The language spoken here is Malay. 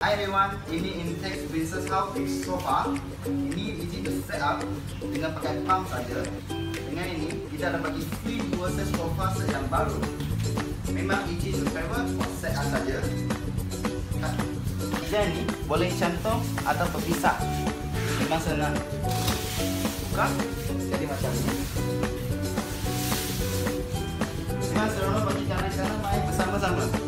Hi everyone, ini Intex Princess House Sofa. Ini easy to set up dengan pakai pump saja. Dengan ini, kita dapat bagi free process sofa sedang baru. Memang easy to travel for set up saja. Design ni boleh cantum atau berpisah Memang senang. Buka, jadi macam ni. Memang seronok bagi jalan-jalan main bersama-sama.